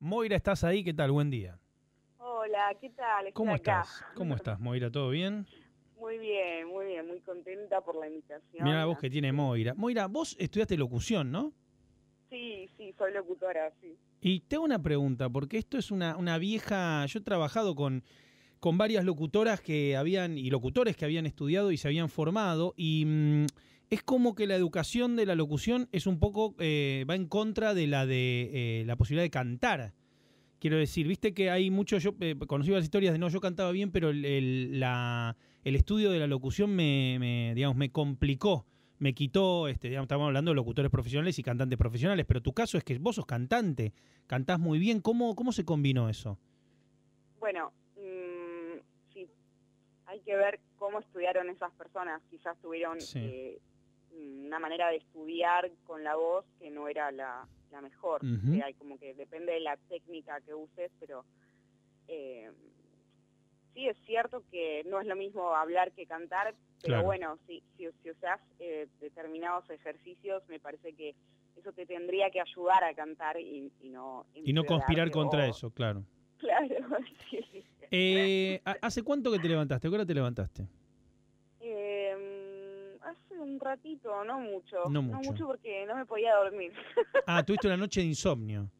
Moira, ¿estás ahí? ¿Qué tal? Buen día. Hola, ¿qué tal? Estoy ¿Cómo acá. estás? ¿Cómo estás, Moira? ¿Todo bien? Muy bien, muy bien, muy contenta por la invitación. Mira la voz que tiene Moira. Moira, vos estudiaste locución, ¿no? Sí, sí, soy locutora, sí. Y tengo una pregunta, porque esto es una, una vieja... Yo he trabajado con, con varias locutoras que habían, y locutores que habían estudiado y se habían formado, y mm, es como que la educación de la locución es un poco, eh, va en contra de la de eh, la posibilidad de cantar. Quiero decir, viste que hay mucho, yo eh, conocí las historias de no, yo cantaba bien, pero el, el- la- el estudio de la locución me, me, digamos, me complicó, me quitó, este, digamos, estamos hablando de locutores profesionales y cantantes profesionales, pero tu caso es que vos sos cantante, cantás muy bien, ¿cómo, cómo se combinó eso? Bueno, mm, sí, hay que ver cómo estudiaron esas personas. Quizás tuvieron Sí. Una manera de estudiar con la voz que no era la, la mejor. Eh, hay como que depende de la técnica que uses, pero eh, sí es cierto que no es lo mismo hablar que cantar, pero Claro. bueno, si, si, si usas eh, determinados ejercicios, me parece que eso te tendría que ayudar a cantar y, y no... Y no conspirar contra eso, claro. Claro, sí. Eh, ¿ha- ¿Hace cuánto que te levantaste? ¿A qué hora te levantaste? Un ratito, no mucho. No mucho. porque no me podía dormir. Ah, tuviste una noche de insomnio.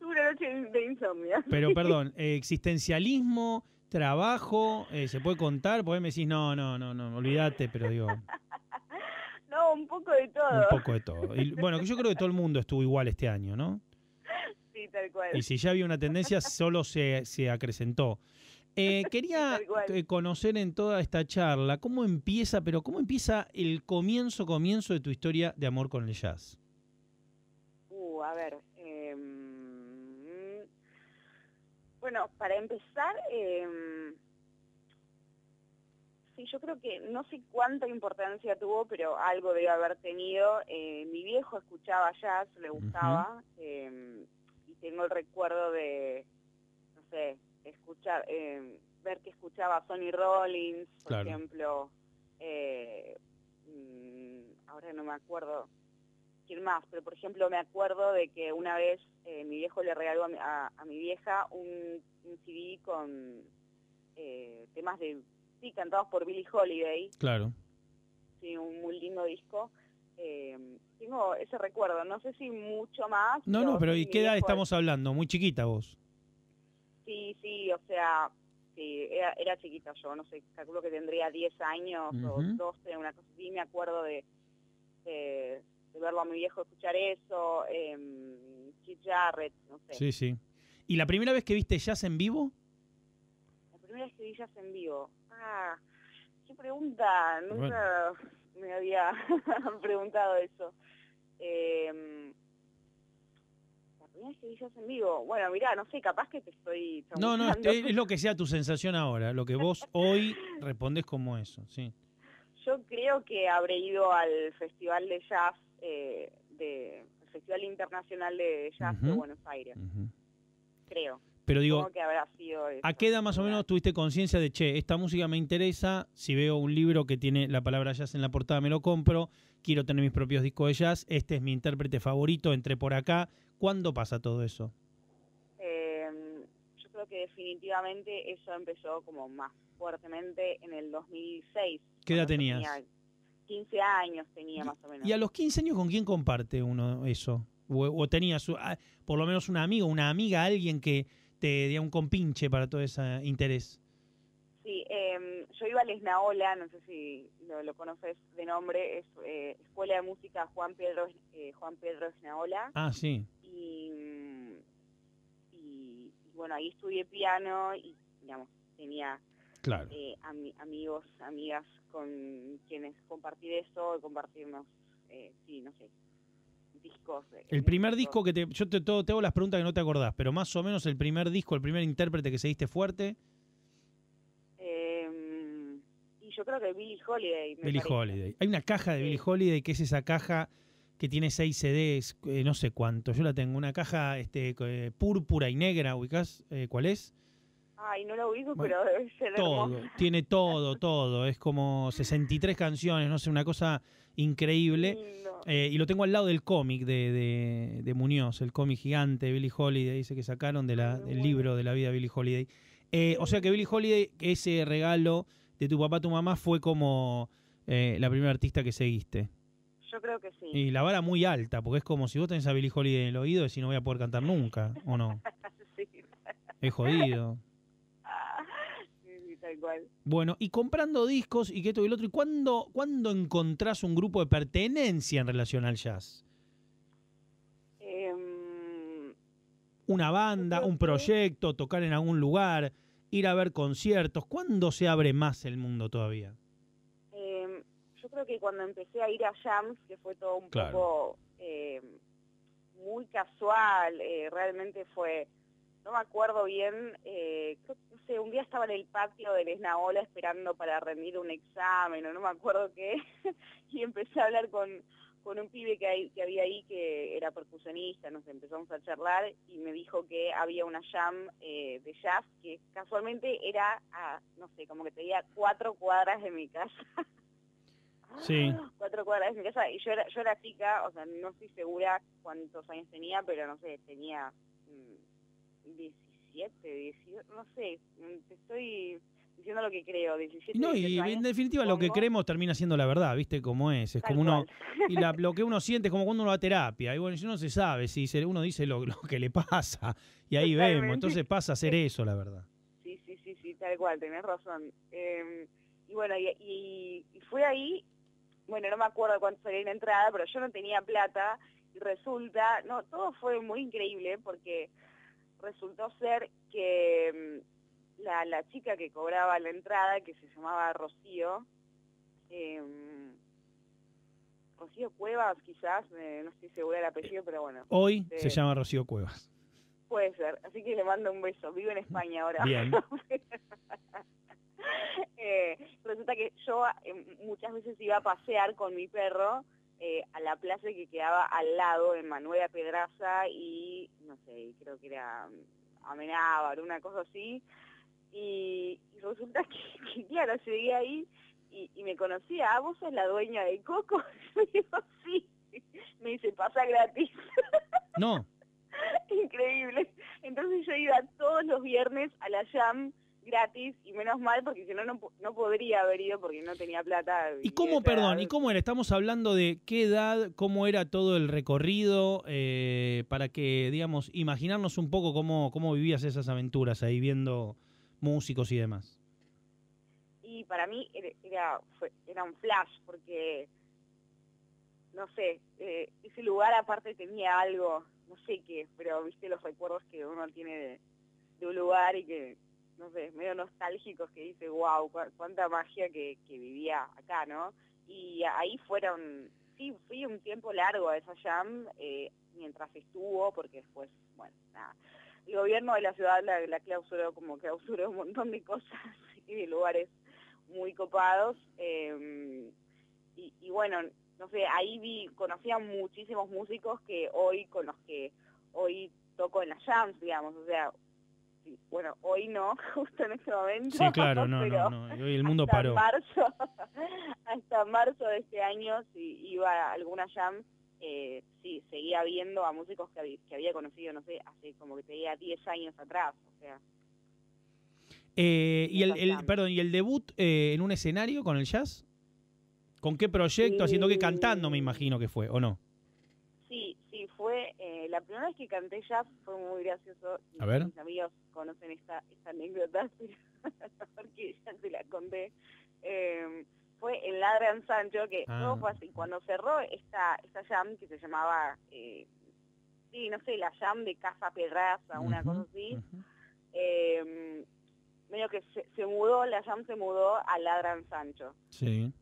Tuve una noche de insomnio. Pero perdón, eh, existencialismo, trabajo, eh, ¿se puede contar? Porque me decís, no, no, no, no, olvídate, pero digo, un No, un poco de todo. poco de todo. Y, bueno, que yo creo que todo el mundo estuvo igual este año, ¿no? Sí, tal cual. Y si ya había una tendencia, solo se, se acrecentó. Eh, quería eh, conocer en toda esta charla cómo empieza, pero cómo empieza el comienzo, comienzo de tu historia de amor con el jazz. Uh, a ver. em, bueno, para empezar, em, sí, yo creo que no sé cuánta importancia tuvo, pero algo debe haber tenido. Eh, mi viejo escuchaba jazz, le gustaba, em, y tengo el recuerdo de, no sé, escuchar, em, ver que escuchaba Sonny Rollins, por Claro. ejemplo. eh, mm, ahora no me acuerdo quién más, pero por ejemplo me acuerdo de que una vez eh, mi viejo le regaló a mi, a- a mi vieja un, un CD con eh, temas de, sí, cantados por Billie Holiday, Claro. sí, un muy lindo disco. Eh, tengo ese recuerdo, no sé si mucho más. No, no, pero ¿y qué edad estamos hablando? Muy chiquita vos. Sí, sí, o sea, sí, era, era chiquita yo, no sé, calculo que tendría 10 años o Ujú. 12, una cosa así, me acuerdo de, de, de verlo a mi viejo escuchar eso, eh, Jarrett, no sé. Sí, sí. ¿Y la primera vez que viste jazz en vivo? La primera vez que vi jazz en vivo, ah, qué pregunta, nunca me había preguntado eso. Eh, vi jazz en vivo, bueno, mirá, no sé, capaz que te estoy... No, no, es, lo que sea tu sensación ahora, lo que vos hoy respondes como eso, sí. Yo creo que habré ido al Festival de Jazz, eh, de, el Festival Internacional de Jazz de Ujú. Buenos Aires, creo. Pero digo, Supongo que habrá sido eso. ¿a qué edad más o menos tuviste conciencia de, che, esta música me interesa, si veo un libro que tiene la palabra jazz en la portada me lo compro, quiero tener mis propios discos de jazz, este es mi intérprete favorito, entré por acá. ¿Cuándo pasa todo eso? Eh, yo creo que definitivamente eso empezó como más fuertemente en el 2006. ¿Qué edad tenías? tenía 15 años tenía más o menos. ¿Y a los 15 años con quién comparte uno eso? ¿O, o tenías ah, por lo menos un amigo, una amiga, alguien que te diera un compinche para todo ese interés? Sí, eh, yo iba al Esnaola, no sé si lo, lo conoces de nombre, es eh, Escuela de Música Juan Pedro, eh, Juan Pedro Esnaola. Ah, sí. Y, y, y bueno, ahí estudié piano y, digamos, tenía Claro. eh, ami- amigos, amigas con quienes compartir eso, compartirnos, eh, sí, no sé, discos. eh, El primer disco que te... Yo te, te hago las preguntas que no te acordás, pero más o menos el primer disco, el primer intérprete que seguiste fuerte, Eh, y yo creo que Billie Holiday. me Billie parece. Holiday. Hay una caja de. Billie Holiday que es esa caja que tiene seis CDs, eh, no sé cuánto. Yo la tengo, una caja este, eh, púrpura y negra, ubicás eh, cuál es? Ay, no lo ubico, Bueno, pero debe ser Todo, hermoso. tiene todo, todo. Es como 63 canciones, no sé, una cosa increíble. Y lo tengo al lado del cómic de, de- de Muñoz, el cómic gigante de Billie Holiday, dice que sacaron de la- del libro de la vida de Billie Holiday. O sea que Billie Holiday, ese regalo de tu papá, tu mamá, fue como la primera artista que seguiste. Yo creo que sí. Y la vara muy alta, porque es como si vos tenés a Billie Holiday en el oído y decís no voy a poder cantar nunca, ¿o no? sí. Es jodido. Tal cual. Bueno, y comprando discos y que esto y el otro, ¿y cuándo, cuándo encontrás un grupo de pertenencia en relación al jazz? Em, Una banda, un proyecto, tocar en algún lugar, ir a ver conciertos. ¿Cuándo se abre más el mundo todavía? Creo que cuando empecé a ir a jams, que fue todo un Claro. poco em, muy casual, eh, realmente fue, no me acuerdo bien, eh, creo no sé, un día estaba en el patio del Esnaola esperando para rendir un examen, o no me acuerdo qué, y empecé a hablar con, con un pibe que, hay- que había ahí que era percusionista, nos empezamos a charlar y me dijo que había una jam eh, de jazz que casualmente era, a, no sé, como que tenía cuatro cuadras de mi casa. Sí. Cuatro cuadras de mi casa y yo era, yo era chica, o sea, no estoy segura cuántos años tenía, pero no sé, tenía mm, 17, 18, no sé, mm, te estoy diciendo lo que creo, 17, No, y 18 en definitiva lo que creemos termina siendo la verdad, ¿viste cómo es? Es Tal como uno... cual. Y la- lo que uno siente es como cuando uno va a terapia. Y bueno, si uno se sabe, si se- uno dice lo, lo que le pasa, y ahí vemos. Entonces pasa a ser eso, la verdad. Sí, sí, sí, sí, tal cual, tenés razón. Eh, y bueno, y, y, y fue ahí, bueno, no me acuerdo cuánto salía la entrada, pero yo no tenía plata y resulta, no, todo fue muy increíble porque resultó ser que mm, la, la chica que cobraba la entrada, que se llamaba Rocío, eh, Rocío Cuevas quizás, eh, no estoy segura del apellido, pero bueno, Hoy Sí. se llama Rocío Cuevas. puede ser, así que le mando un beso, vivo en España ahora. Bien. Eh, resulta que yo eh, muchas veces iba a pasear con mi perro eh, a la plaza que quedaba al lado en Manuela Pedraza y no sé, creo que era mm, Amenábar, una cosa así. Y, y resulta que, que, claro, llegué ahí y, y me conocía, ah, vos sos la dueña de Coco. Y digo, sí. Me dice, pasa gratis. No, Increíble. Entonces yo iba todos los viernes a la jam gratis y menos mal porque si no, no po- no podría haber ido porque no tenía plata. ¿Y cómo, perdón, y cómo era? Estamos hablando de qué edad, cómo era todo el recorrido, eh, para que, digamos, imaginarnos un poco cómo, cómo vivías esas aventuras ahí viendo músicos y demás. Y para mí era, era, fue- era un flash porque, no sé, eh, ese lugar aparte tenía algo, no sé qué, pero viste los recuerdos que uno tiene de, de un lugar y que, no sé, medio nostálgicos que dice, wow, cuánta magia que, vivía acá, ¿no? Y ahí fueron, sí, fui un tiempo largo a esa jam eh, mientras estuvo, porque después, bueno, nada. El gobierno de la ciudad la, la clausuró como clausuró un montón de cosas y de lugares muy copados. eh, y, y bueno, no sé, ahí vi, conocí a muchísimos músicos que hoy, con los que hoy toco en las jams, digamos, o sea, bueno, hoy no, justo en este momento. Sí, claro, no, no, no. Hoy el mundo hasta paró. Marzo, hasta marzo de este año, si iba a alguna jam, eh, sí, seguía viendo a músicos que, habí- que había conocido, no sé, hace como que te diga 10 años atrás, o sea. Eh, y el, perdón, ¿y el debut eh, en un escenario con el jazz? ¿Con qué proyecto? Haciendo qué? Cantando, me imagino que fue, ¿o no? Sí, fue eh, la primera vez que canté jazz fue muy gracioso. y A ver. Mis amigos conocen esta, esta anécdota, porque ya se la conté. Eh, fue en Ladran Sancho, que Ah. todo fue así. Cuando cerró esta, esta jam que se llamaba, eh, sí, no sé, la jam de Casa Pedraza, una cosa así, eh, medio que se, se mudó, la jam se mudó a Ladran Sancho Sí.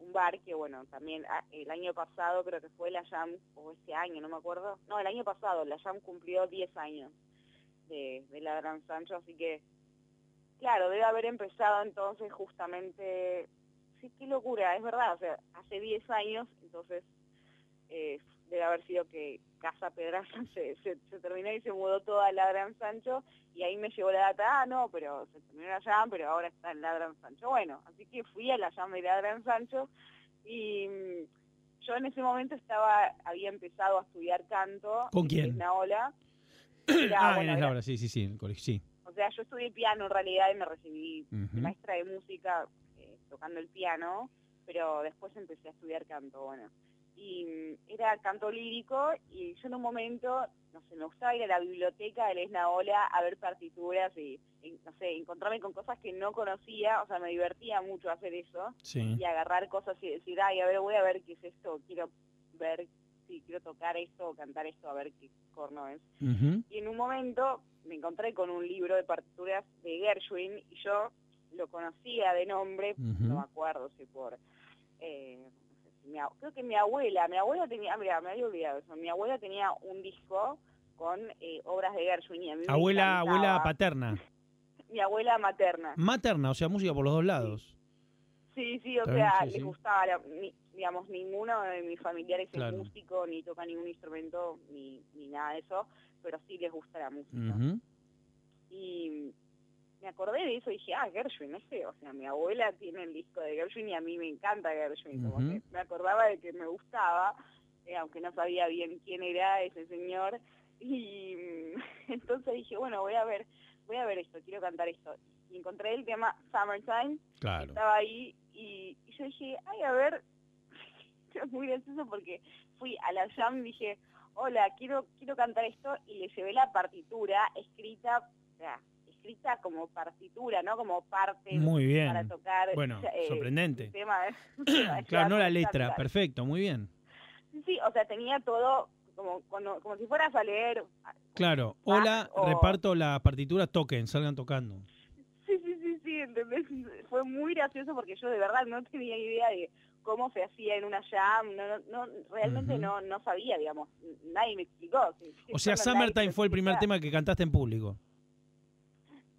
Un bar que, bueno, también ah, el año pasado creo que fue la Jam, o este año, no me acuerdo. No, el año pasado, la Jam cumplió 10 años de, de la Gran Sancho, así que, claro, debe haber empezado entonces justamente, sí, qué locura, es verdad, o sea, hace 10 años, entonces, eh, debe haber sido que Casa Pedraza se, se, terminó y se mudó toda a Ladran Sancho y ahí me llegó la data, ah, no, pero se terminó la jam, pero ahora está en Ladran Sancho. Bueno, así que fui a la jam de Ladran Sancho y mm, yo en ese momento estaba, había empezado a estudiar canto. ¿Con quién? En Ola. ah, en Laura, sí, sí, sí, sí. O sea, yo estudié piano en realidad y me recibí maestra de música eh, tocando el piano, pero después empecé a estudiar canto, bueno y mm, era canto lírico y yo en un momento, no sé, me gustaba ir a la biblioteca de Lesna Ola a ver partituras y, no sé, encontrarme con cosas que no conocía, o sea, me divertía mucho hacer eso y agarrar cosas y decir, ay, a ver, voy a ver qué es esto, quiero ver si quiero tocar esto o cantar esto, a ver qué corno es. Y en un momento me encontré con un libro de partituras de Gershwin y yo lo conocía de nombre, no me acuerdo si por... Eh, creo que mi abuela, mi abuela tenía, mira, me había olvidado eso, mi abuela tenía un disco con eh, obras de Gershwin. Y a mí abuela, abuela paterna. mi abuela materna. Materna, o sea, música por los dos lados. Sí, sí, o sea, le gustaba, digamos, ninguno de mis familiares es músico, ni toca ningún instrumento, ni, ni nada de eso, pero sí les gusta la música. Y me acordé de eso y dije, ah, Gershwin, no sé, o sea, mi abuela tiene el disco de Gershwin y a mí me encanta Gershwin, como que me acordaba de que me gustaba, eh, aunque no sabía bien quién era ese señor, y entonces dije, bueno, voy a ver, voy a ver esto, quiero cantar esto. Y encontré el tema Summertime, estaba ahí, y, yo dije, ay, a ver, es muy gracioso porque fui a la jam dije, hola, quiero, quiero cantar esto, y le llevé la partitura escrita, o sea, escrita como partitura, ¿no? Como parte muy bien. para tocar. Bueno, eh, sorprendente. claro, no la letra, perfecto, muy bien. Sí, o sea, tenía todo como, como, si fueras a leer. Claro, hola, reparto la partitura, toquen, salgan tocando. Sí, sí, sí, sí, ¿entendés? Fue muy gracioso porque yo de verdad no tenía idea de cómo se hacía en una jam, no, no, realmente no, no sabía, digamos, nadie me explicó. O sea, Summertime fue el primer tema que cantaste en público.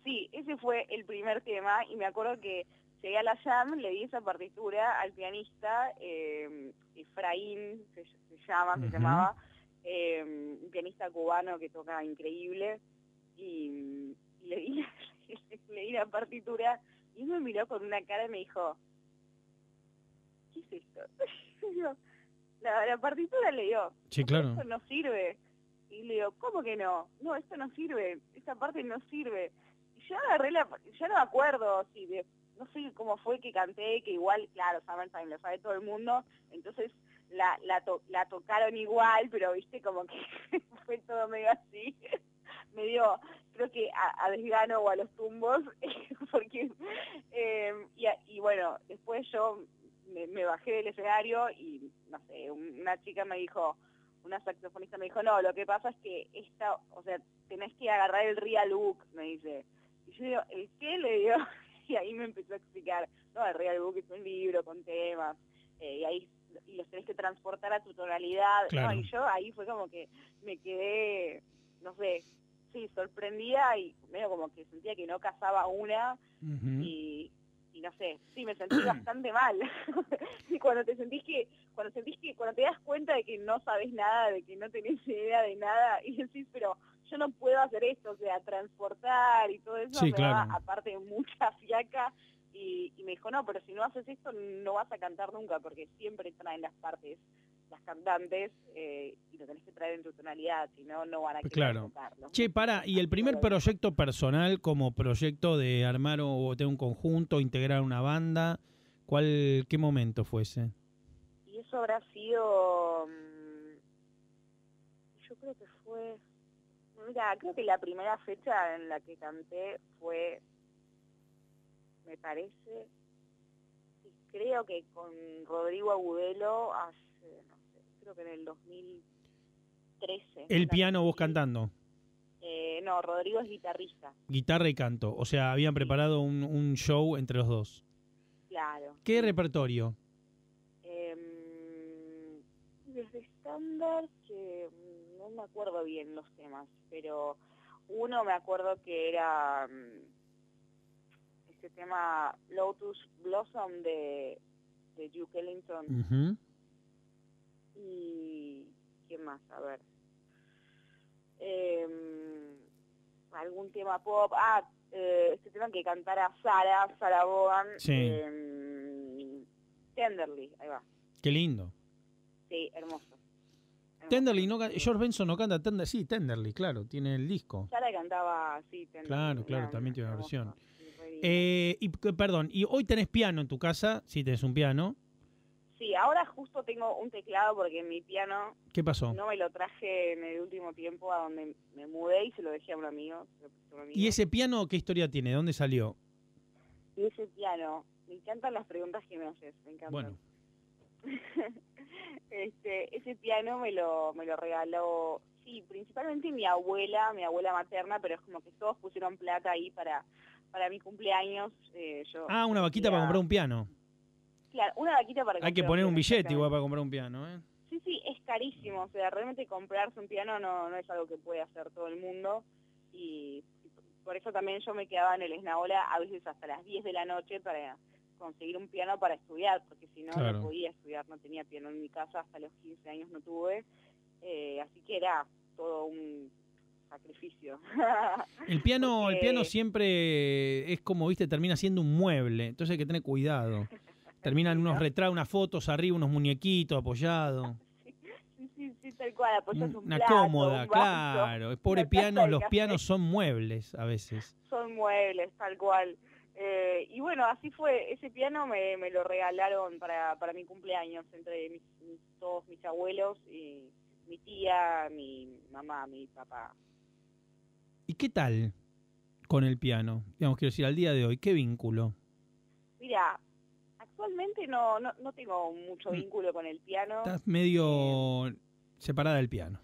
Sí, ese fue el primer tema y me acuerdo que llegué a la jam, le di esa partitura al pianista, eh, Efraín se, llama, se llamaba, eh, un pianista cubano que toca increíble, y, le, di, le di la partitura y él me miró con una cara y me dijo, ¿qué es esto? la, partitura le dio, sí, claro. esto no sirve. Y le digo, ¿cómo que no? No, esto no sirve, esta parte no sirve yo agarré la, ya no me acuerdo si no sé cómo fue que canté, que igual, claro, Summertime lo sabe todo el mundo, entonces la, la, tocaron igual, pero viste como que fue todo medio así, medio, creo que a, desgano o a los tumbos, porque, em, y, y, bueno, después yo me, me, bajé del escenario y, no sé, una chica me dijo, una saxofonista me dijo, no, lo que pasa es que esta, o sea, tenés que agarrar el real look, me dice, y yo digo, ¿el qué? Le digo, y ahí me empezó a explicar, no, el Real Book es un libro con temas, eh, y ahí y los tenés que transportar a tu tonalidad, y yo ahí fue como que me quedé, no sé, sí, sorprendida y medio como que sentía que no casaba una y, y no sé, sí, me sentí bastante mal. y cuando te sentís que, cuando sentís que, cuando te das cuenta de que no sabes nada, de que no tenés idea de nada, y decís, pero yo no puedo hacer esto, o sea, transportar y todo eso, me da aparte mucha fiaca, y, me dijo, no, pero si no haces esto no vas a cantar nunca, porque siempre traen las partes las cantantes eh, y lo tenés que traer en tu tonalidad, si no, no van a querer claro. Che, para, ¿y el primer proyecto personal como proyecto de armar o tener un conjunto, integrar una banda, cuál, qué momento fue ese? Y eso habrá sido, mm, yo creo que fue, mira, creo que la primera fecha en la que canté fue, me parece, creo que con Rodrigo Agudelo hace, creo que en el 2013. ¿El piano vos cantando? Eh, no, Rodrigo es guitarrista. Guitarra y canto, o sea, habían preparado un, show entre los dos. Claro. ¿Qué repertorio? Em, desde estándar, que no me acuerdo bien los temas, pero uno me acuerdo que era mm, este tema Lotus Blossom de, de Duke Ellington. Y ¿quién más? A ver. Em, algún tema pop. Ah, eh, este tema que cantara Sara, Sara Bogan. Sí. em, Tenderly, ahí va. Qué lindo. Sí, hermoso. Tenderly, no, George Benson no canta Tenderly. Sí, Tenderly, claro, tiene el disco. Sara cantaba, sí, Tenderly. Claro, claro, también tiene una versión. Eh, y perdón, y hoy tenés piano en tu casa, sí tenés un piano. Sí, ahora justo tengo un teclado porque mi piano ¿Qué pasó? no me lo traje en el último tiempo a donde me mudé y se lo dejé a un amigo. a un. ¿Y ese piano qué historia tiene? ¿De dónde salió? Y ese piano, me encantan las preguntas que me haces, me encantan. Bueno, este, ese piano me lo, me lo regaló, sí, principalmente mi abuela, mi abuela materna, pero es como que todos pusieron plata ahí para, para mi cumpleaños. eh, yo ah, una vaquita para comprar un piano. Claro, una vaquita para Hay que poner un billete igual para comprar un piano, ¿eh? Sí, sí, es carísimo. O sea, realmente comprarse un piano no, no es algo que puede hacer todo el mundo. Y por eso también yo me quedaba en el Esnaola a veces hasta las 10 de la noche para conseguir un piano para estudiar, porque si no, Claro. no podía estudiar, no tenía piano en mi casa, hasta los 15 años no tuve. Eh, así que era todo un sacrificio. El piano, el piano siempre es como, viste, termina siendo un mueble, entonces hay que tener cuidado. Terminan unos retratos, unas fotos arriba, unos muñequitos apoyados. sí, sí, sí, tal cual, apoyas un Una plato, cómoda, un claro. El pobre piano, los pianos son muebles a veces. son muebles, tal cual. Eh, y bueno, así fue, ese piano me, me lo regalaron para, para mi cumpleaños, entre mis, mis- todos mis abuelos y mi tía, mi mamá, mi papá. ¿Y qué tal con el piano? Digamos, quiero decir, al día de hoy, ¿qué vínculo? Mira, actualmente no, no, no tengo mucho Mm. vínculo con el piano. Estás medio separada del piano.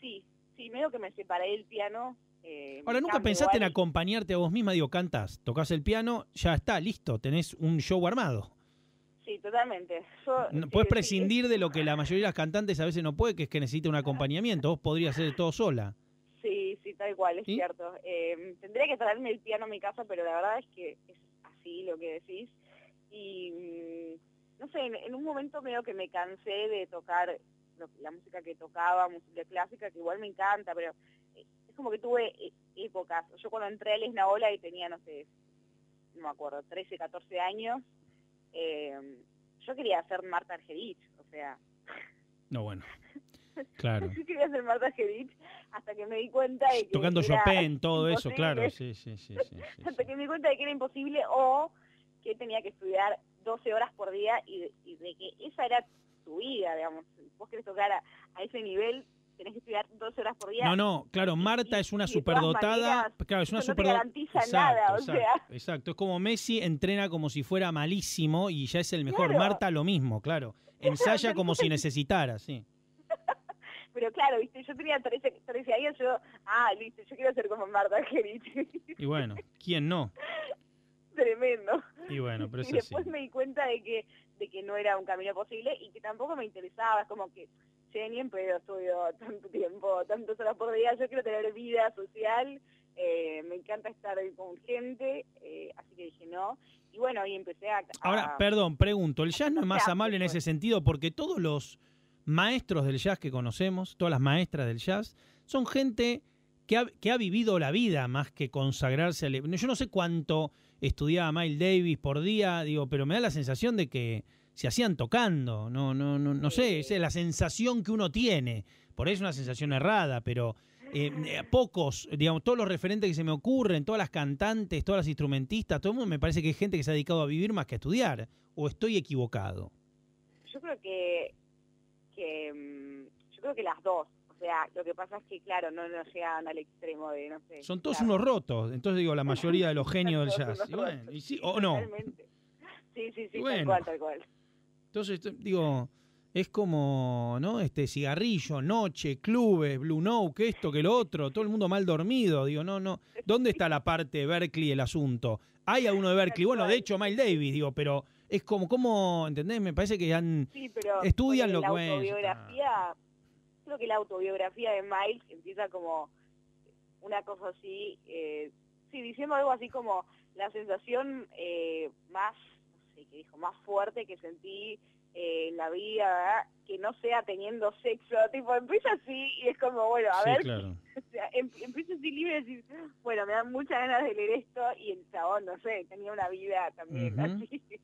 Sí, sí, medio que me separé del piano. Eh, Ahora, ¿nunca pensaste en acompañarte a vos misma? Digo, cantas, tocas el piano, ya está, listo, tenés un show armado. Sí, totalmente. Yo, No, sí, Puedes sí, prescindir de lo que la mayoría de las cantantes a veces no puede, que es que necesita un acompañamiento. Vos podrías hacer todo sola. Sí, sí, tal cual, es ¿Sí? cierto. Eh, tendría que traerme el piano a mi casa, pero la verdad es que es así lo que decís. Y mm, no sé, en, en un momento medio que me cansé de tocar lo- la música que tocaba, música clásica, que igual me encanta, pero eh, es como que tuve eh, épocas. Yo cuando entré al Esnaola y tenía, no sé, no me acuerdo, 13, 14 años, eh, yo quería ser Marta Argerich, o sea, No, bueno. Claro. yo quería ser Marta Argerich hasta que me di cuenta de que Tocando era Chopin, todo eso, claro. Sí, sí, sí. sí, sí, hasta sí. que me di cuenta de que era imposible o que tenía que estudiar 12 horas por día y de, y de que esa era tu vida, digamos. Vos querés tocar a, a ese nivel, tenés que estudiar 12 horas por día. No, no, claro, Marta y- es una superdotada. maneras, Claro, es una eso no te superdotada. garantiza nada, o sea. Exacto, es como Messi entrena como si fuera malísimo y ya es el mejor. Claro. Marta lo mismo, claro. Ensaya como no si es- necesitara, sí. Pero claro, viste, yo tenía 13, 13 años, yo, ah, listo, yo quiero ser como Marta Gerich. Y bueno, ¿quién no? Tremendo. Y bueno, pero es y así. después me di cuenta de que de que no era un camino posible y que tampoco me interesaba, es como que, che, ni en pedo estudio tanto tiempo, tantas horas por día, yo quiero tener vida social, eh, me encanta estar con gente, eh, así que dije no, y bueno, y empecé a... a- Ahora, perdón, pregunto, ¿el jazz no es más amable en pues. ese sentido? Porque todos los maestros del jazz que conocemos, todas las maestras del jazz, son gente que ha, que ha vivido la vida más que consagrarse al... Yo no sé cuánto estudiaba Miles Davis por día, digo, pero me da la sensación de que se hacían tocando, no, no, no, no sé, esa es la sensación que uno tiene, por ahí es una sensación errada, pero eh, eh, pocos, digamos, todos los referentes que se me ocurren, todas las cantantes, todas las instrumentistas, todo el mundo me parece que es gente que se ha dedicado a vivir más que a estudiar, o estoy equivocado. yo creo que, que mm, yo creo que las dos, o sea, lo que pasa es que, claro, no, no llegan al extremo de, no sé... Son todos claro. unos rotos, entonces digo, la mayoría de los genios del jazz. Y bueno, y sí, o no. totalmente. Sí, sí, sí, bueno. tal cual, tal cual. Entonces, digo, es como, ¿no? Este cigarrillo, noche, clubes, Blue Note, que esto, que lo otro, todo el mundo mal dormido. Digo, no, no. ¿Dónde está la parte de Berkeley el asunto? Hay a uno de Berkeley, bueno, de hecho, Miles Davis, digo, pero es como, como, ¿entendés? Me parece que han. Sí, pero Estudian lo que es, autobiografía, creo que la autobiografía de Miles empieza como una cosa así, eh, sí, diciendo algo así como la sensación eh, más, sé qué dijo, más fuerte que sentí eh, la vida, ¿verdad? que no sea teniendo sexo, tipo, empieza así y es como, bueno, a Sí, ver, claro. o sea, em- empieza así libre y decir, bueno, me dan muchas ganas de leer esto y el chabón, no sé, tenía una vida también Ujú. así.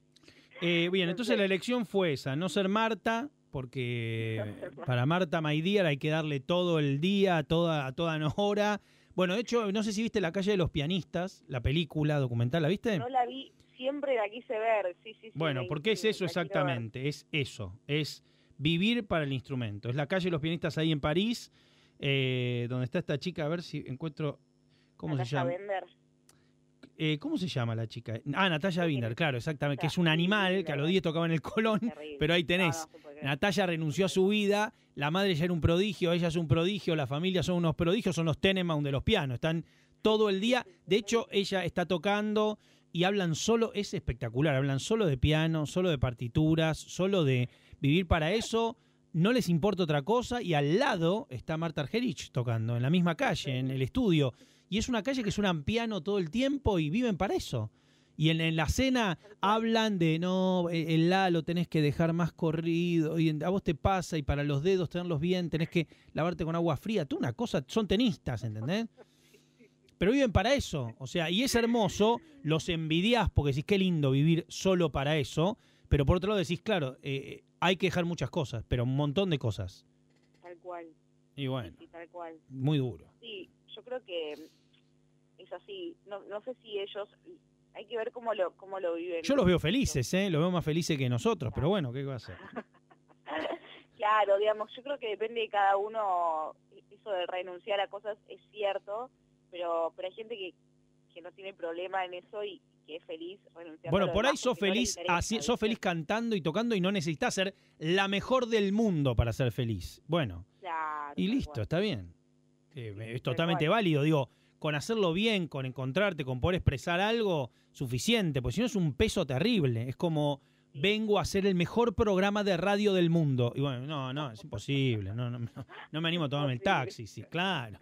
Eh, bien, entonces Entonces- la elección fue esa, no ser Marta, porque para Marta Maidier hay que darle todo el día, a toda, a toda hora. Bueno, de hecho, no sé si viste La calle de los pianistas, la película documental, ¿la viste? No la vi, siempre la quise ver, sí, sí, sí. Bueno, porque es eso exactamente, es eso, es vivir para el instrumento. Es la calle de los pianistas ahí en París, eh, donde está esta chica, a ver si encuentro, ¿cómo se llama? Bender. Eh, ¿Cómo se llama la chica? Ah, Natalia Binder, claro, exactamente, que es un animal, que a los verdad. 10 tocaba en el Colón, pero ahí tenés. Natalia renunció a su vida, la madre ya era un prodigio, ella es un prodigio, la familia son unos prodigios, son los Tenenbaum de los pianos, están todo el día. De hecho, ella está tocando y hablan solo, es espectacular, hablan solo de piano, solo de partituras, solo de vivir para eso, no les importa otra cosa y al lado está Marta Argerich tocando, en la misma calle, en el estudio. Y es una calle que suenan piano todo el tiempo y viven para eso. Y en, la cena hablan de no, eh, el la lo tenés que dejar más corrido y a vos te pasa y para los dedos tenerlos bien tenés que lavarte con agua fría. Tú una cosa, son tenistas, ¿entendés? Pero viven para eso, o sea, y es hermoso, los envidiás porque decís qué lindo vivir solo para eso, pero por otro lado decís, claro, eh, hay que dejar muchas cosas, pero un montón de cosas. Tal cual, Y bueno, sí, tal cual. muy duro. Sí, yo creo que es así. No, no sé si ellos, hay que ver cómo lo, cómo lo viven. Yo los veo felices, ¿eh? Los veo más felices que nosotros, pero bueno, ¿qué va a hacer? Claro, digamos, yo creo que depende de cada uno, eso de renunciar a cosas es cierto, pero, pero hay gente que, que no tiene problema en eso y que es feliz renunciando a Bueno, lo por ahí demás sos porque no le feliz, interesa, así, sos ¿viste? feliz cantando y tocando y no necesitas ser la mejor del mundo para ser feliz. Bueno, Claro, y tal listo, cual. está bien. Eh, es tal totalmente cual. válido, digo, con hacerlo bien, con encontrarte, con poder expresar algo, suficiente, porque si no es un peso terrible. Es como, Sí. vengo a hacer el mejor programa de radio del mundo. Y bueno, no, no, es imposible, no, no, no, no me animo a tomarme el taxi, sí, claro.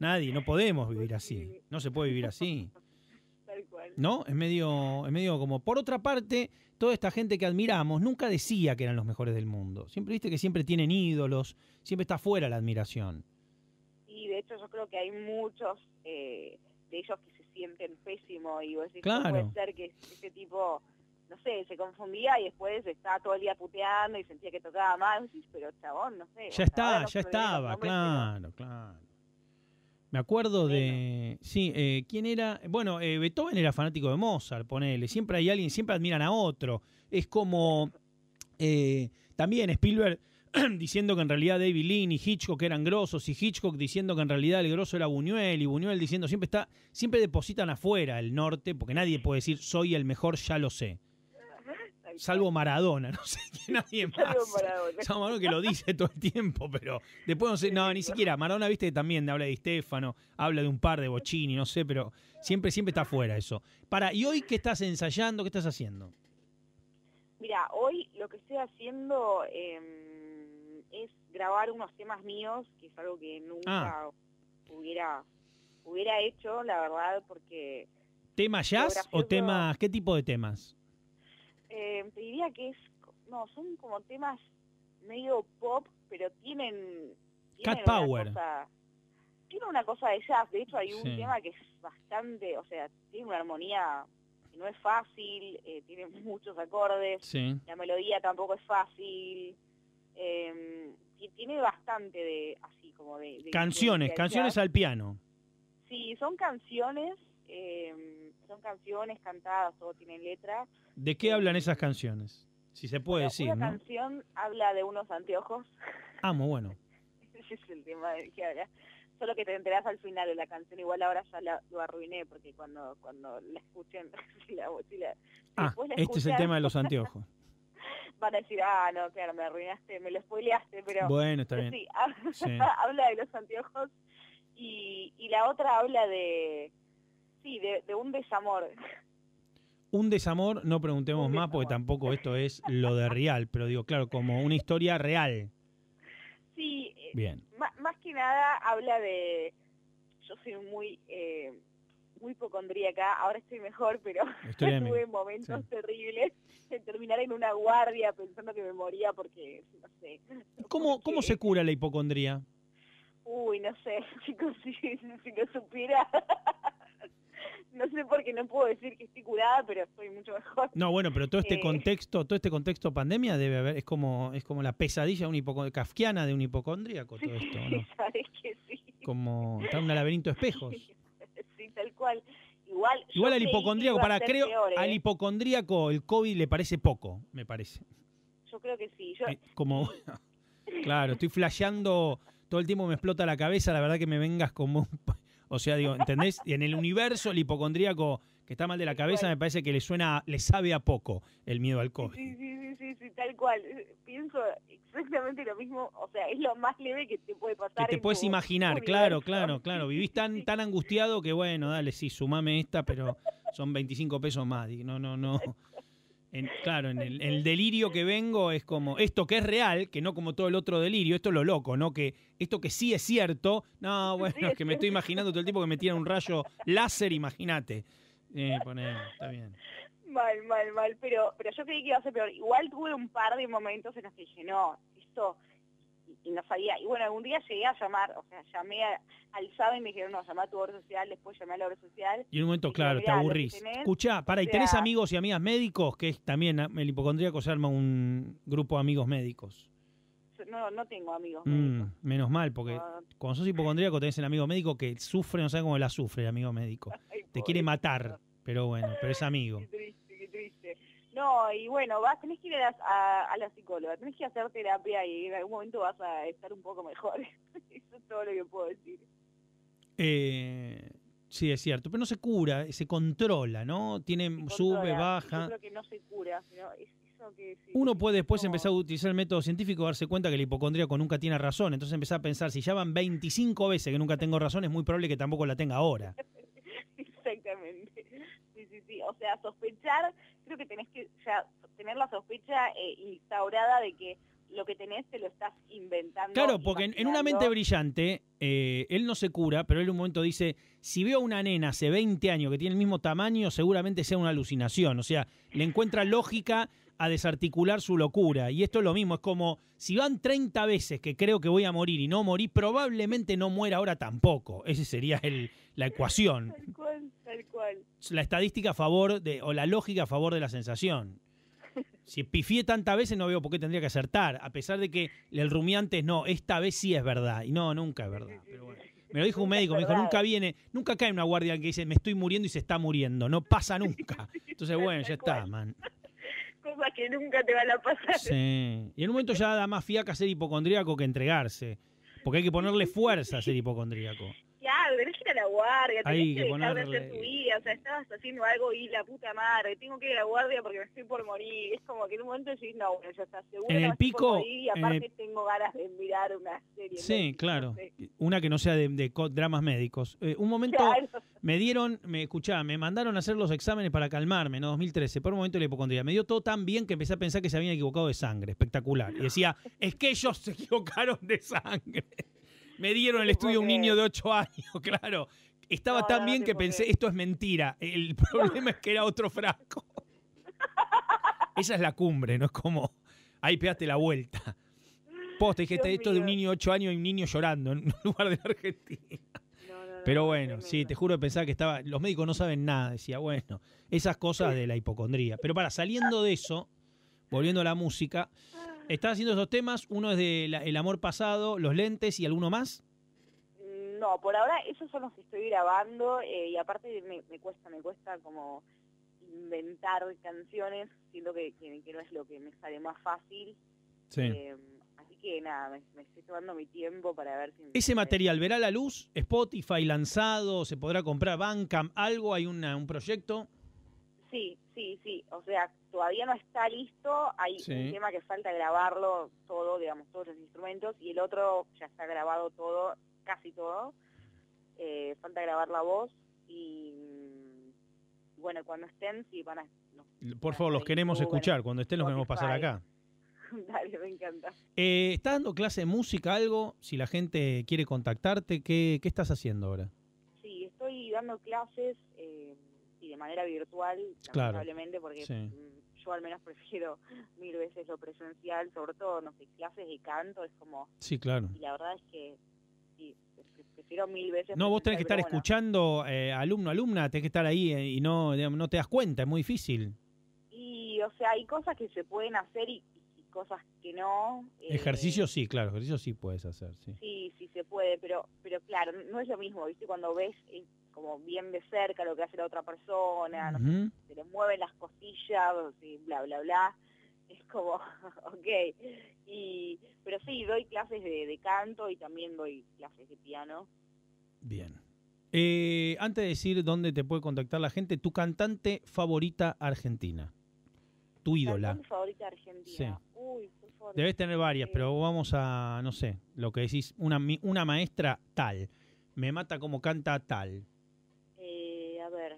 Nadie, no podemos vivir así, no se puede vivir así. Tal cual. ¿no? Es medio, es medio como. Por otra parte, toda esta gente que admiramos nunca decía que eran los mejores del mundo. Siempre viste que siempre tienen ídolos, siempre está fuera la admiración. Sí, de hecho yo creo que hay muchos eh, de ellos que se sienten pésimos y vos decís, Claro. ¿cómo puede ser que ese tipo, no sé, se confundía y después estaba todo el día puteando y sentía que tocaba decís, pero chabón, no sé. Ya está, ya estaba, claro, claro. Me acuerdo de. Sí, eh, ¿quién era? Bueno, eh, Beethoven era fanático de Mozart, ponele. Siempre hay alguien, siempre admiran a otro. Es como. eh, también Spielberg diciendo que en realidad David Lean y Hitchcock eran grosos, y Hitchcock diciendo que en realidad el grosso era Buñuel, y Buñuel diciendo siempre está. Siempre depositan afuera el norte, porque nadie puede decir soy el mejor, ya lo sé. Salvo Maradona, no sé que nadie más. Salvo Maradona. Salvo Maradona que lo dice todo el tiempo, pero después no sé, no, ni siquiera. Maradona, viste, también habla de Stefano, habla de un par de Bochini, no sé, pero siempre, siempre está afuera eso. Para, ¿y hoy qué estás ensayando? ¿Qué estás haciendo? Mira, hoy lo que estoy haciendo eh, es grabar unos temas míos, que es algo que nunca Ah. hubiera hubiera hecho, la verdad, porque ¿Tema jazz o temas, qué tipo de temas? Eh, te diría que es, no, son como temas medio pop, pero tienen... Cat tienen una Power. cosa- tiene una cosa de jazz, de hecho hay un Sí. tema que es bastante, o sea, tiene una armonía que no es fácil, eh, tiene muchos acordes, Sí. la melodía tampoco es fácil, eh, y tiene bastante de, así como de... de Canciones, canciones al piano. Sí, son canciones, eh, son canciones cantadas, todo tiene letra. ¿De qué hablan esas canciones? Si se puede Bueno, decir, una ¿no? canción habla de unos anteojos, Ah, muy bueno. ese es el tema del que habla. Solo que te enterás al final de la canción, igual ahora ya la- lo arruiné, porque cuando cuando la escuchen, si la, si la- Ah, la este es el tema de los anteojos. Van a decir, ah, no, claro, me arruinaste, me lo spoileaste, pero... Bueno, está bien. Sí. habla de los anteojos y, y la otra habla de... Sí, de, de un desamor. Un desamor, no preguntemos Un más porque tampoco esto es lo de real, pero digo, claro, como una historia real. Sí, eh, Bien. má- más que nada habla de... Yo soy muy... eh, muy hipocondríaca, ahora estoy mejor, pero tuve momentos terribles de terminar en una guardia pensando que me moría porque, no sé. ¿Cómo, ¿cómo se cura la hipocondría? Uy, no sé, chicos, si, si lo supiera. No sé por qué no puedo decir que estoy curada, pero estoy mucho mejor. No, bueno, pero todo este eh, contexto, todo este contexto pandemia debe haber, es como, es como la pesadilla un kafkiana de un hipocondríaco todo esto, ¿no? sabes que sí. Como está un laberinto de espejos. Sí, tal cual. Igual, Igual al hipocondríaco, para creo, al ¿eh? hipocondríaco el COVID le parece poco, me parece. Yo creo que sí. Yo... Eh, como, claro, estoy flasheando, todo el tiempo me explota la cabeza, la verdad que me vengas como o sea, digo, ¿entendés? Y en el universo, el hipocondríaco que está mal de la cabeza, me parece que le suena, le sabe a poco el miedo al COVID. Sí, sí, sí, sí, tal cual. Pienso exactamente lo mismo, o sea, es lo más leve que te puede pasar. Que te puedes imaginar, claro, claro, claro. Vivís tan, tan angustiado que, bueno, dale, sí, sumame esta, pero son 25 pesos más. No, no, no. claro, en el, delirio que vengo es como esto que es real, que no como todo el otro delirio, esto es lo loco, ¿no? Que esto que sí es cierto, no, bueno, es que me estoy imaginando todo el tiempo que me tiran un rayo láser, imagínate. Eh, está bien. Mal, mal, mal, pero, pero yo creí que iba a ser peor. Igual tuve un par de momentos en los que dije, no, esto y no sabía. Y bueno, algún día llegué a llamar, o sea, llamé al SAB y me dijeron, no, llama a tu obra social, después llamé a la obra social. Y en un momento, claro, te aburrís. Escucha, para, ¿y tenés amigos y amigas médicos? Que es también el hipocondríaco se arma un grupo de amigos médicos. No, no tengo amigos mm. Menos mal, porque cuando sos hipocondríaco tenés el amigo médico que sufre, no sé cómo la sufre el amigo médico. te quiere matar, pero bueno, pero es amigo. No, y bueno, vas, tenés que ir a la, psicóloga, tenés que hacer terapia y en algún momento vas a estar un poco mejor. Eso es todo lo que puedo decir. Eh, sí, es cierto, pero no se cura, se controla, ¿no? Tiene, sube, baja. Yo creo que no se cura, sino es eso que... Uno puede después empezar a utilizar el método científico y darse cuenta que el hipocondríaco nunca tiene razón, entonces empezar a pensar, si ya van 25 veces que nunca tengo razón, es muy probable que tampoco la tenga ahora. Exactamente. Sí, sí, sí. O sea, sospechar creo que tenés que ya tener la sospecha eh, instaurada de que lo que tenés te lo estás inventando. Claro, porque en, una mente brillante, eh, él no se cura, pero él en un momento dice, si veo a una nena hace 20 años que tiene el mismo tamaño, seguramente sea una alucinación. O sea, le encuentra lógica a desarticular su locura. Y esto es lo mismo, es como, si van 30 veces que creo que voy a morir y no morí, probablemente no muera ahora tampoco. Esa sería el, la ecuación. Tal cual, tal cual. La estadística a favor de, o la lógica a favor de la sensación. Si pifié tantas veces no veo por qué tendría que acertar, a pesar de que el rumiante no, esta vez sí es verdad. Y no, nunca es verdad. Me lo dijo un médico, me dijo, nunca viene, nunca cae una guardia que dice, me estoy muriendo y se está muriendo. No pasa nunca. Entonces, bueno, ya está, man que nunca te van a pasar. Sí. Y en un momento ya da más fiaca ser hipocondríaco que entregarse. Porque hay que ponerle fuerza a ser hipocondríaco. Tenés que ir a la guardia, tenés que, que dejar de hacer tu vida, o sea, estabas haciendo algo y la puta madre, tengo que ir a la guardia porque me estoy por morir. Es como que en un momento decís, no, bueno, ya está seguro. En el pico. y aparte tengo ganas de mirar una serie. Sí, claro. Una que no sea de, dramas médicos. Eh, un momento me dieron, me escuchaba, me mandaron a hacer los exámenes para calmarme, en 2013, por un momento la hipocondría. Me dio todo tan bien que empecé a pensar que se habían equivocado de sangre, espectacular. Y decía, es que ellos se equivocaron de sangre. Me dieron el estudio un niño de 8 años, claro. Estaba tan bien que pensé, esto es mentira. El problema es que era otro frasco. Esa es la cumbre, no es como, ahí pegaste la vuelta. Posta, dije, esto de un niño de 8 años y un niño llorando en un lugar de Argentina. Pero bueno, sí, te juro que pensaba que estaba. Los médicos no saben nada, decía, bueno, esas cosas de la hipocondría. Pero para, saliendo de eso, volviendo a la música, ¿Estás haciendo esos temas? Uno es de El amor pasado, Los lentes y alguno más. No, por ahora esos son los que estoy grabando eh, y aparte me, cuesta, me cuesta como inventar canciones, siento que, no es lo que me sale más fácil. Sí. Eh, así que nada, me, estoy tomando mi tiempo para ver si... ¿Ese material verá la luz? ¿Spotify lanzado? ¿Se podrá comprar Bandcamp? ¿Algo? ¿Hay un proyecto? Sí, sí, sí. O sea, todavía no está listo. Hay un tema que falta grabarlo todo, digamos, todos los instrumentos, y el otro ya está grabado todo, casi todo. Eh, falta grabar la voz y bueno, cuando estén, sí van a... Por favor, los queremos escuchar. Cuando estén los queremos pasar acá. Dale, me encanta. Eh, ¿Estás dando clase de música, algo? Si la gente quiere contactarte, ¿qué, qué estás haciendo ahora? estoy dando clases eh, y de manera virtual, Claro, lamentablemente, porque sí. yo al menos prefiero mil veces lo presencial, sobre todo, no sé, clases de canto, es como, Sí, claro. y la verdad es que sí, prefiero mil veces. No, vos tenés que estar bueno. escuchando eh, alumno, alumna, tenés que estar ahí eh, y no, digamos, no te das cuenta, es muy difícil. Y, o sea, hay cosas que se pueden hacer y, y cosas que no. eh, Ejercicio sí, claro, ejercicio sí puedes hacer, sí. Sí, sí se puede, pero, pero claro, no es lo mismo, ¿viste? Cuando ves eh, como bien de cerca lo que hace la otra persona, no sé, se le mueven las costillas, y bla, bla, bla. Es como, ok. Y, pero sí, doy clases de, de canto y también doy clases de piano. Bien. Eh, antes de decir dónde te puede contactar la gente, tu cantante favorita argentina, tu ídola. ¿Cantante favorita argentina? Uy. Debes tener varias, Eh, pero vamos a, no sé, lo que decís, una, una maestra tal, me mata como canta tal. A ver,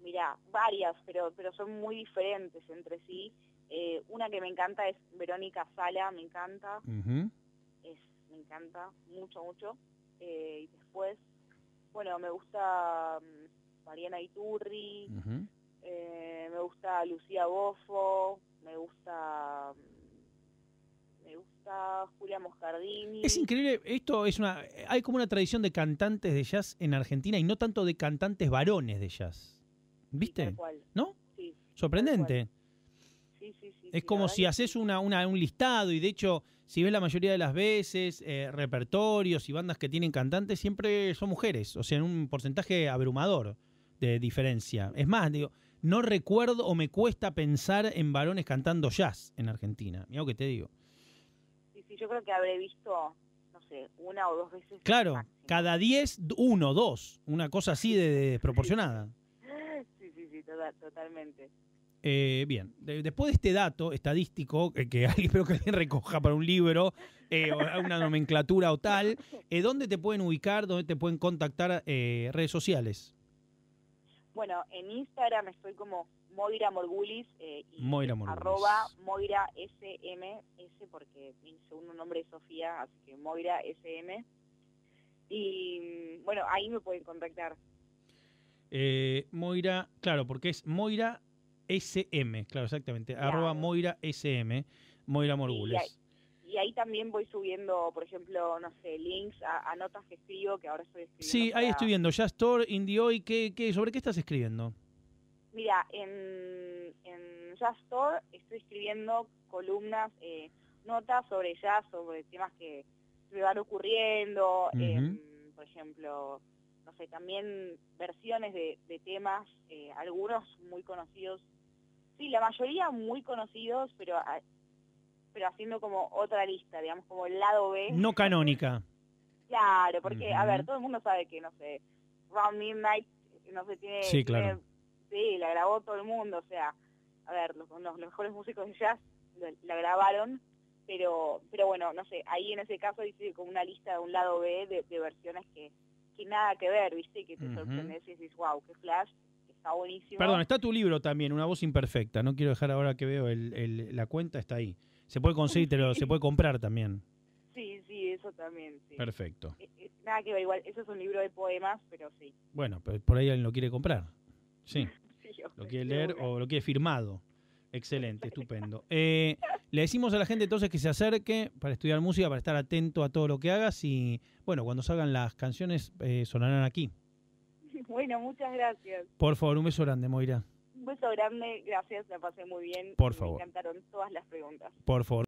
mira, varias, pero, pero son muy diferentes entre sí. Eh, una que me encanta es Verónica Sala, me encanta, es, me encanta mucho, mucho. Eh, y después, bueno, me gusta mm, Mariana Iturri, eh, me gusta Lucía Bofo, me gusta... Me gusta Julia Moscardini. Es increíble, esto es una, hay como una tradición de cantantes de jazz en Argentina y no tanto de cantantes varones de jazz. Sí, ¿Viste? tal cual, ¿No? sí, Sorprendente. sí, sí, sí, Es sí, como si haces sí. una, una- un listado y de hecho, si ves la mayoría de las veces, eh, repertorios y bandas que tienen cantantes, siempre son mujeres, o sea, en un porcentaje abrumador de diferencia. Es más, digo, no recuerdo o me cuesta pensar en varones cantando jazz en Argentina. Mira lo que te digo. Sí, yo creo que habré visto, no sé, una o dos veces. Claro, cada 10, uno, dos, una cosa así de, de desproporcionada. Sí, sí, sí, total- totalmente. Eh, bien, de- después de este dato estadístico, eh, que alguien- espero que alguien recoja para un libro, eh, o una nomenclatura o tal, eh, ¿dónde te pueden ubicar, dónde te pueden contactar eh, redes sociales? Bueno, en Instagram estoy como Moira Morgulis eh, y Moira Morgulis. arroba Moira SMS, porque mi segundo nombre es Sofía, así que Moira SM. Y mm, bueno, ahí me pueden contactar. Eh, Moira, claro, porque es Moira SM, claro, exactamente, Claro. arroba Moira SM, Moira Morgules. Y ahí también voy subiendo, por ejemplo, no sé, links a, a notas que escribo, que ahora estoy escribiendo. Sí, ahí estoy viendo, Jazz Store, Indie Hoy, ¿qué, qué, ¿sobre qué estás escribiendo? Mira, en, en Jazz Store estoy escribiendo columnas, eh, notas sobre jazz, sobre temas que me van ocurriendo, em, por ejemplo, no sé, también versiones de, de temas, eh, algunos muy conocidos, sí, la mayoría muy conocidos, pero a- pero haciendo como otra lista, digamos, como el lado B. No canónica. Claro, porque, a ver, todo el mundo sabe que, no sé, Round Midnight, no sé, tiene... Sí, claro. tiene- sí, la grabó todo el mundo, o sea, a ver, los, los- mejores músicos de jazz la grabaron, pero pero bueno, no sé, ahí en ese caso hice como una lista de un lado B de, de versiones que, que nada que ver, ¿viste? Que te Ujú. sorprendes y dices, wow, qué flash, está buenísimo. Perdón, está tu libro también, Una voz imperfecta. No quiero dejar ahora que veo el- el- la cuenta, está ahí. Se puede conseguir, te lo- se puede comprar también. Sí, sí, eso también, sí. Perfecto. Eh, eh, Nada que ver, igual, eso es un libro de poemas, pero sí. Bueno, pero por ahí alguien lo quiere comprar. Sí, yo- lo quiere leer o lo quiere firmado. Excelente, estupendo. Eh, le decimos a la gente entonces que se acerque para estudiar música, para estar atento a todo lo que hagas y, bueno, cuando salgan las canciones eh, sonarán aquí. Bueno, muchas gracias. Por favor, un beso grande, Moira. Un beso grande, gracias, la pasé muy bien. Por favor. Me encantaron todas las preguntas. Por favor.